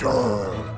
Hunter!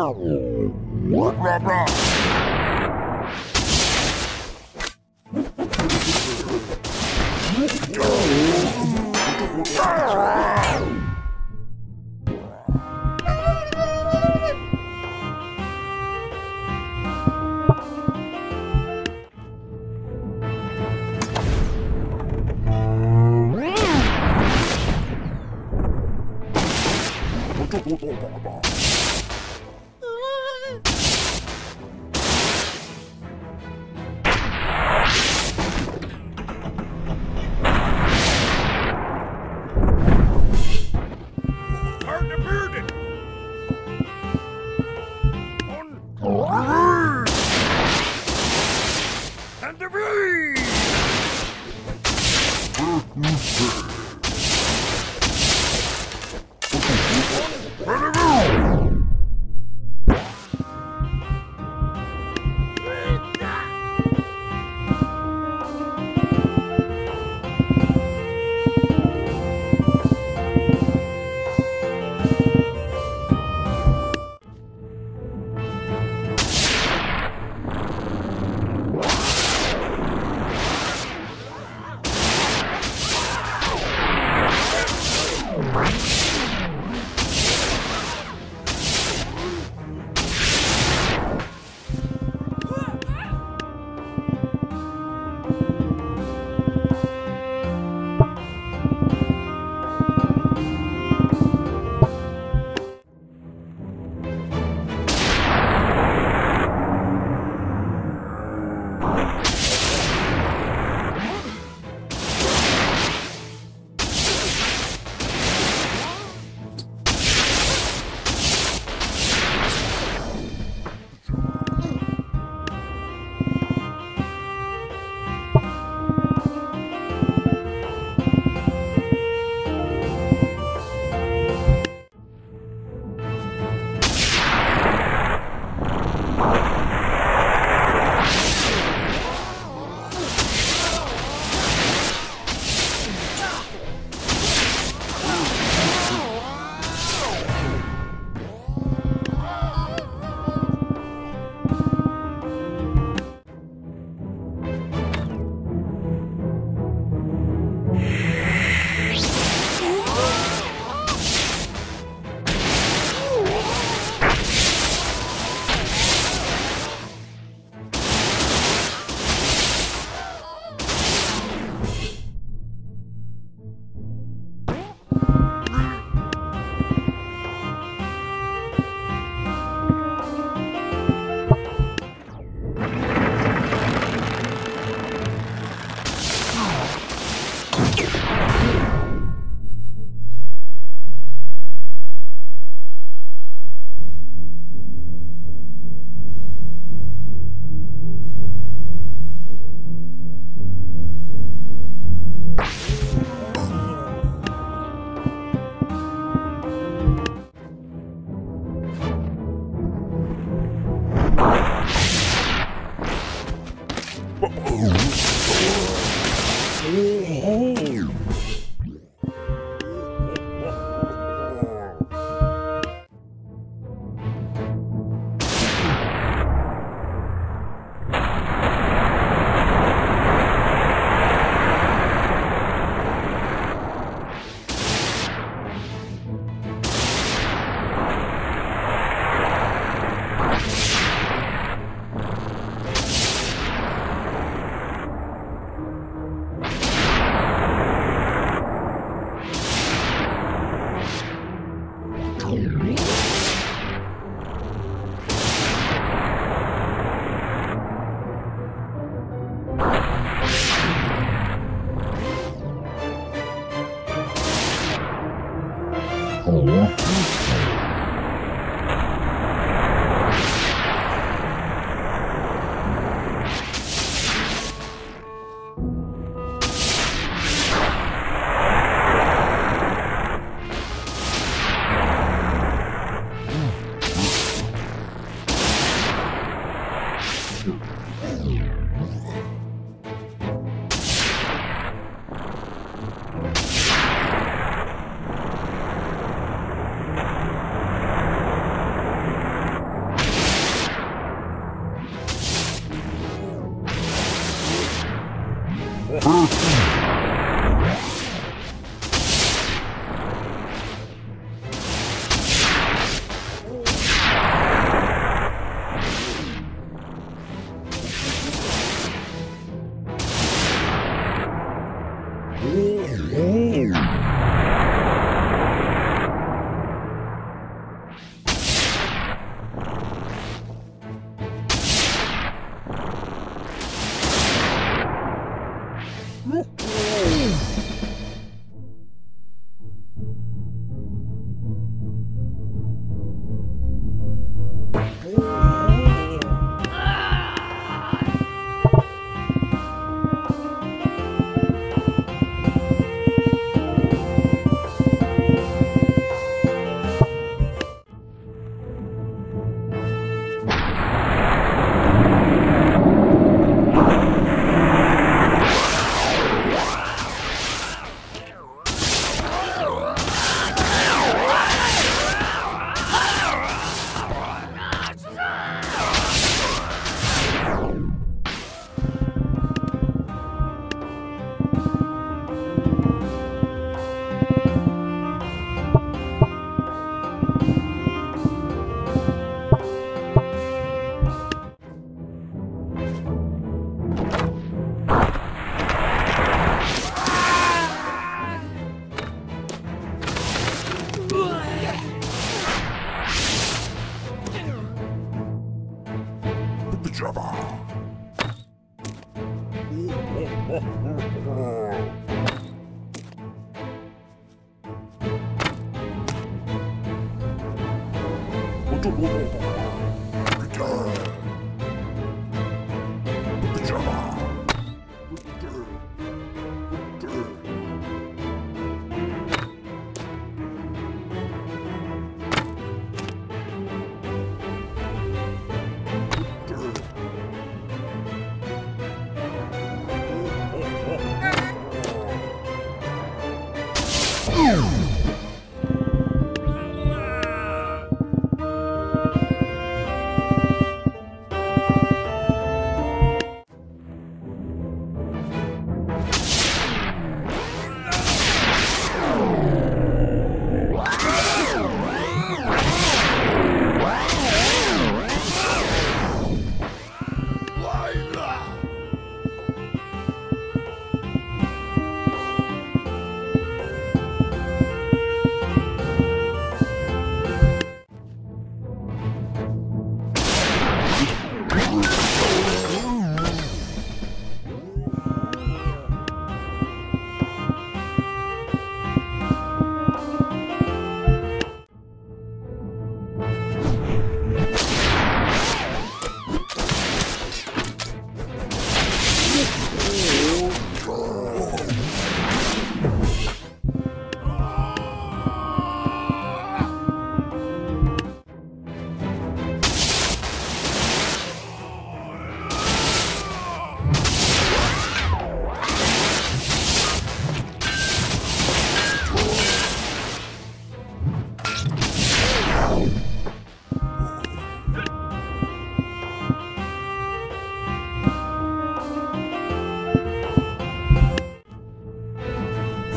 Partner Oh, Four.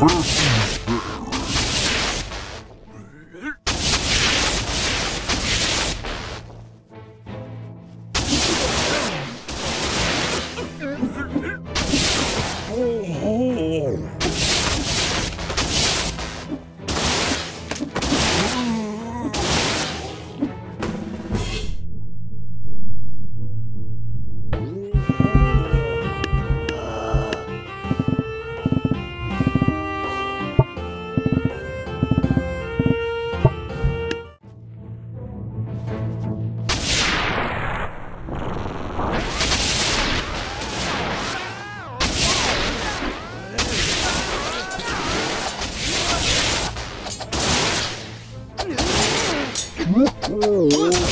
Bruce. う。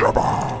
Jabba!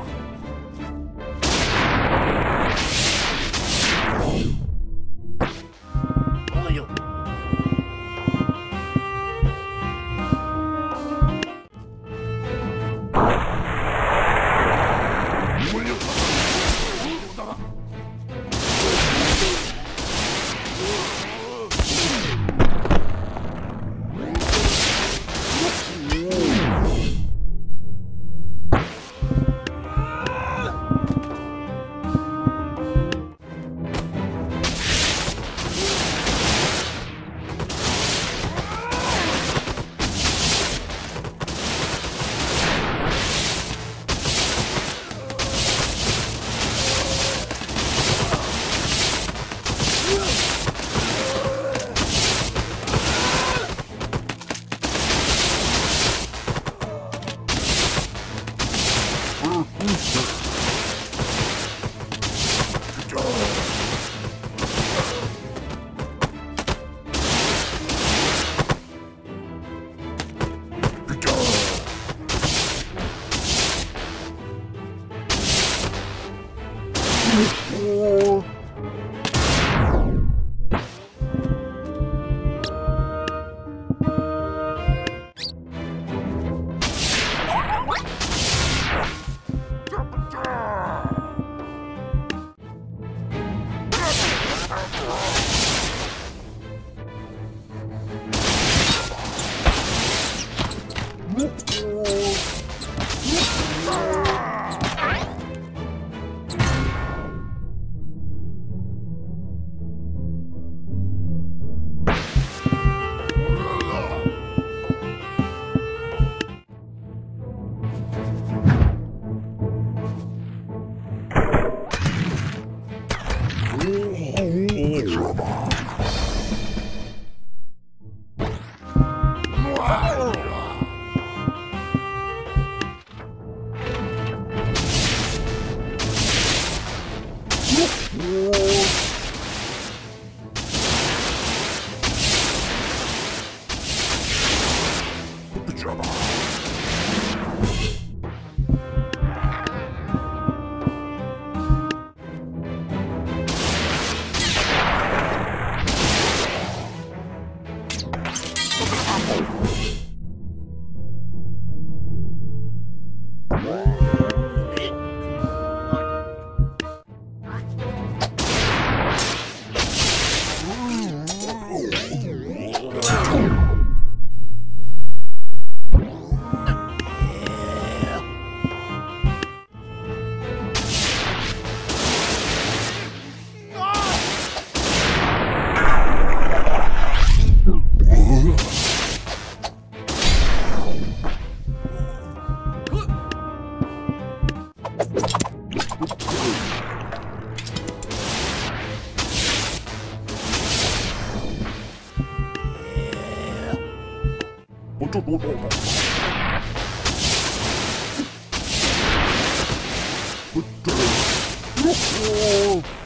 the trouble. とどれだぶっとれロッ